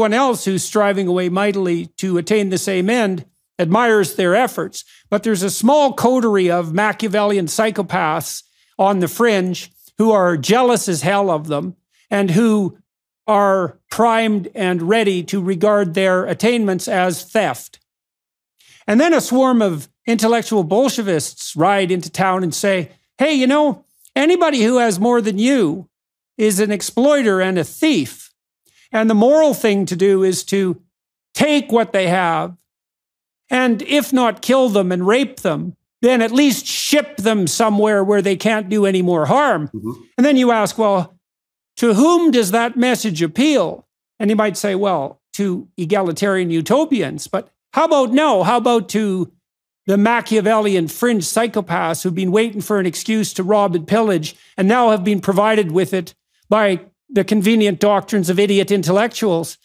everyone else who's striving away mightily to attain the same end admires their efforts. But there's a small coterie of Machiavellian psychopaths on the fringe who are jealous as hell of them and who are primed and ready to regard their attainments as theft. And then a swarm of intellectual Bolshevists ride into town and say, hey, you know, anybody who has more than you is an exploiter and a thief. And the moral thing to do is to take what they have and, if not kill them and rape them, then at least ship them somewhere where they can't do any more harm. Mm-hmm. And then you ask, well, to whom does that message appeal? And you might say, well, to egalitarian utopians. But how about no? How about to the Machiavellian fringe psychopaths who've been waiting for an excuse to rob and pillage and now have been provided with it by the convenient doctrines of idiot intellectuals?